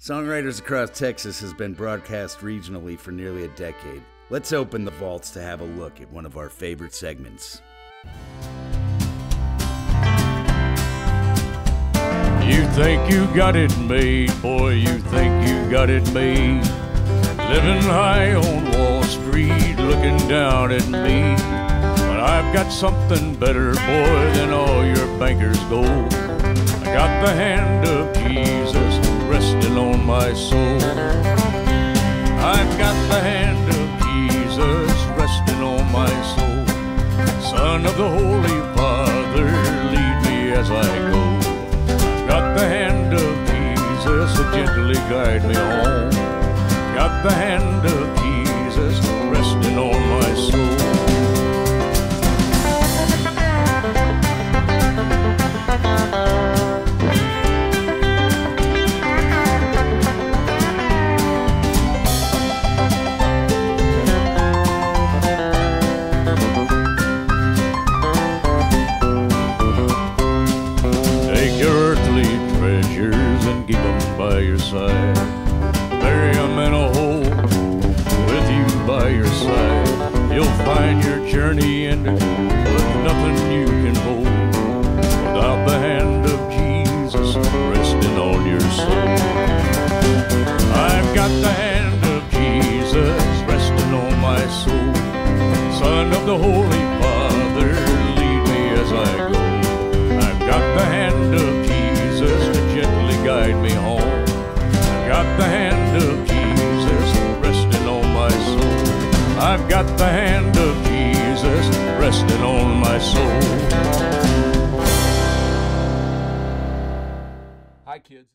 Songwriters Across Texas has been broadcast regionally for nearly a decade. Let's open the vaults to have a look at one of our favorite segments. You think you got it made, boy, you think you got it made. Living high on Wall Street, looking down at me. But I've got something better, boy, than all your bankers' gold. Got the hand of Jesus resting on my soul. I've got the hand of Jesus resting on my soul. Son of the Holy Father, lead me as I go. Got the hand of Jesus gently guide me home. Got the hand of by your side. Bury them in a hole with you by your side. You'll find your journey ended with nothing you can hold without the hand of Jesus resting on your soul. I've got the hand of Jesus resting on my soul. Son of the Holy Father, lead me as I go. I've got the hand of Jesus resting on my soul. Hi, kids.